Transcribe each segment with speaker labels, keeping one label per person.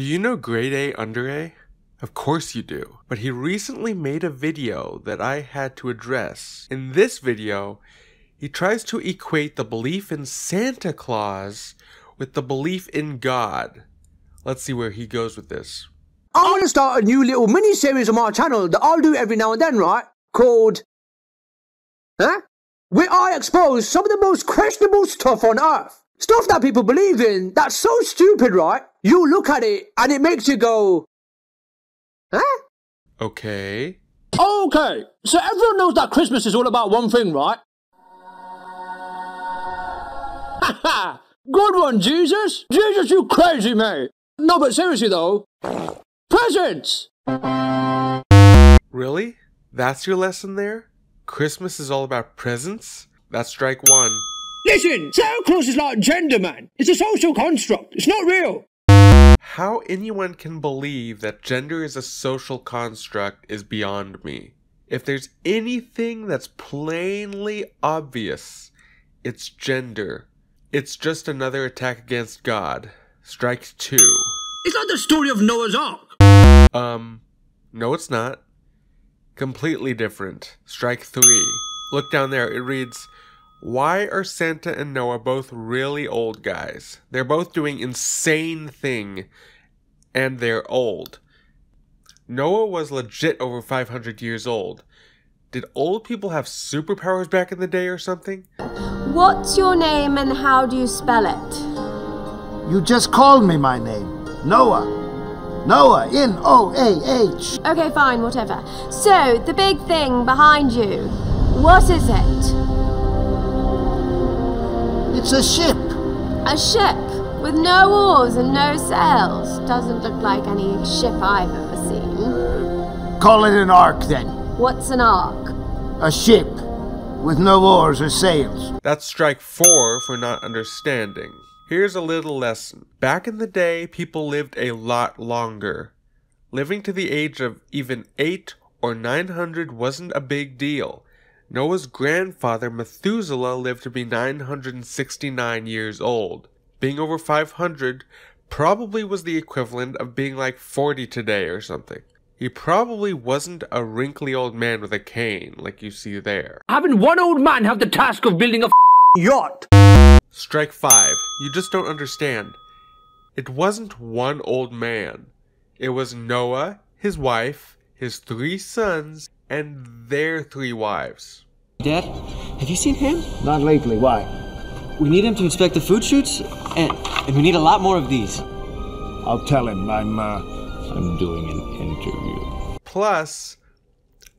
Speaker 1: Do you know grade A under A? Of course you do. But he recently made a video that I had to address. In this video, he tries to equate the belief in Santa Claus with the belief in God. Let's see where he goes with this.
Speaker 2: I'm going to start a new little mini series on my channel that I'll do every now and then, right? Called. Huh? Where I expose some of the most questionable stuff on earth. Stuff that people believe in that's so stupid, right? You look at it and it makes you go. Huh?
Speaker 1: Okay.
Speaker 2: Okay, so everyone knows that Christmas is all about one thing, right? Ha Good one, Jesus! Jesus, you crazy mate! No, but seriously though, presents!
Speaker 1: Really? That's your lesson there? Christmas is all about presents? That's strike one.
Speaker 2: Listen, Santa Claus is like gender, man. It's a social construct. It's not real.
Speaker 1: How anyone can believe that gender is a social construct is beyond me. If there's anything that's plainly obvious, it's gender. It's just another attack against God. Strike two.
Speaker 2: It's not the story of Noah's Ark.
Speaker 1: Um, no, it's not. Completely different. Strike three. Look down there. It reads, Why are Santa and Noah both really old guys? They're both doing insane thing, and they're old. Noah was legit over 500 years old. Did old people have superpowers back in the day or something?
Speaker 3: What's your name and how do you spell it?
Speaker 4: You just called me my name. Noah. Noah, N O A H.
Speaker 3: Okay, fine, whatever. So, the big thing behind you, what is it?
Speaker 4: It's a ship.
Speaker 3: A ship with no oars and no sails. Doesn't look like any ship I've ever seen.
Speaker 4: Call it an ark then.
Speaker 3: What's an ark?
Speaker 4: A ship with no oars or sails.
Speaker 1: That's strike four for not understanding. Here's a little lesson. Back in the day, people lived a lot longer. Living to the age of even 8 or 900 wasn't a big deal. Noah's grandfather Methuselah lived to be 969 years old. Being over 500 probably was the equivalent of being like 40 today or something. He probably wasn't a wrinkly old man with a cane like you see there.
Speaker 2: Having one old man have the task of building a yacht.
Speaker 1: Strike five. You just don't understand. It wasn't one old man. It was Noah, his wife, his three sons, and their three wives.
Speaker 5: Dad, have you seen him?
Speaker 4: Not lately. Why?
Speaker 5: We need him to inspect the food chutes, and, and we need a lot more of these.
Speaker 4: I'll tell him I'm uh, I'm doing an interview.
Speaker 1: Plus,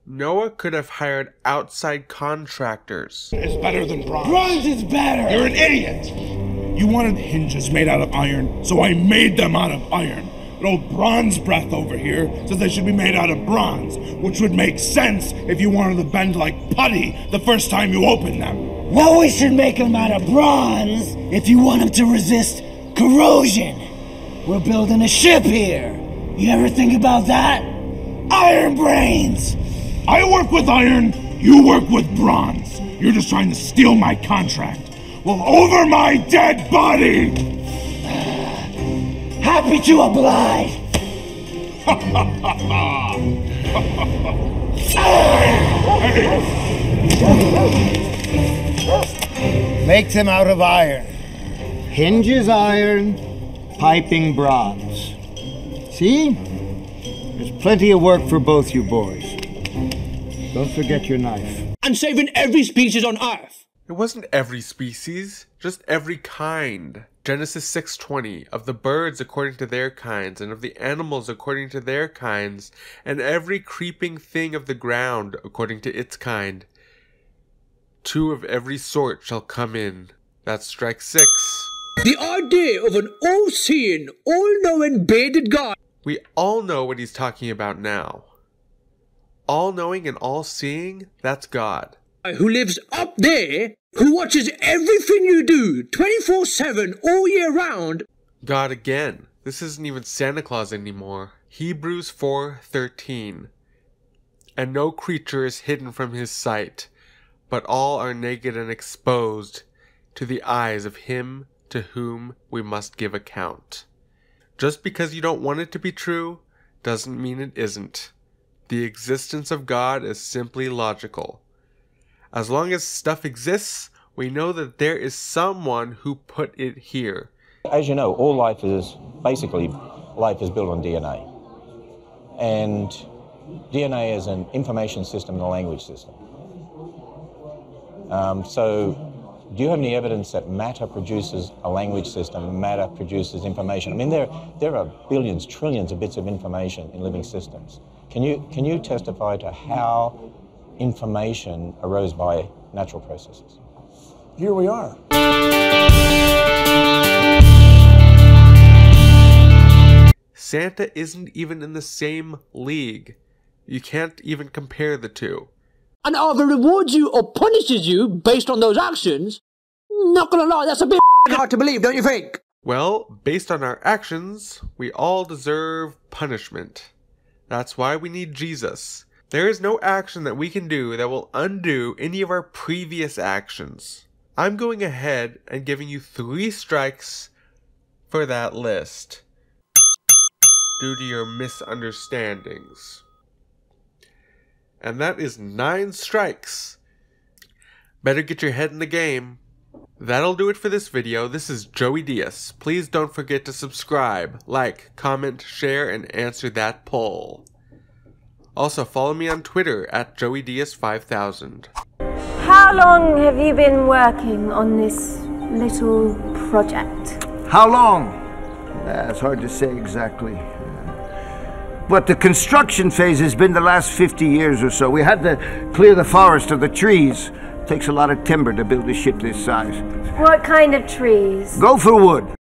Speaker 1: Noah could have hired outside contractors.
Speaker 6: It's better than bronze.
Speaker 7: Bronze is better.
Speaker 6: You're an idiot. You wanted hinges made out of iron, so I made them out of iron. But old bronze breath over here says they should be made out of bronze, which would make sense if you wanted to bend like putty the first time you open them.
Speaker 7: Well, we should make them out of bronze if you want them to resist corrosion. We're building a ship here. You ever think about that? Iron brains!
Speaker 6: I work with iron, you work with bronze. You're just trying to steal my contract. Well, over my dead body!
Speaker 7: Happy to oblige!
Speaker 4: Make them out of iron. Hinges iron, piping bronze. See? There's plenty of work for both you boys. Don't forget your knife.
Speaker 2: And saving every species on Earth.
Speaker 1: It wasn't every species, just every kind. Genesis 6:20 of the birds according to their kinds and of the animals according to their kinds and every creeping thing of the ground according to its kind. Two of every sort shall come in. That's strike 6.
Speaker 2: The idea of an all-seeing, all-knowing bearded god.
Speaker 1: We all know what he's talking about now. All knowing and all seeing, that's God.
Speaker 2: Who lives up there, who watches everything you do 24 7 all year round.
Speaker 1: God again. This isn't even Santa Claus anymore. Hebrews 4:13. And no creature is hidden from his sight, but all are naked and exposed to the eyes of him to whom we must give account. Just because you don't want it to be true doesn't mean it isn't. The existence of God is simply logical. As long as stuff exists, we know that there is someone who put it here.
Speaker 8: As you know, all life is basically life is built on DNA. And DNA is an information system and a language system. Um, so, do you have any evidence that matter produces a language system, matter produces information? I mean, there, there are billions, trillions of bits of information in living systems. Can you, can you testify to how information arose by natural processes?
Speaker 6: Here we are.
Speaker 1: Santa isn't even in the same league. You can't even compare the two.
Speaker 2: And either rewards you or punishes you based on those actions. Not gonna lie, that's a bit hard to believe, don't you think?
Speaker 1: Well, based on our actions, we all deserve punishment. That's why we need Jesus. There is no action that we can do that will undo any of our previous actions. I'm going ahead and giving you three strikes for that list due to your misunderstandings. And that is nine strikes. Better get your head in the game. That'll do it for this video. This is Joey Diaz. Please don't forget to subscribe, like, comment, share, and answer that poll. Also, follow me on Twitter at Joey Diaz5000.
Speaker 3: How long have you been working on this little project?
Speaker 4: How long? Uh, it's hard to say exactly. But the construction phase has been the last 50 years or so. We had to clear the forest of the trees. Takes a lot of timber to build a ship this size.
Speaker 3: What kind of trees?
Speaker 4: Gopher wood.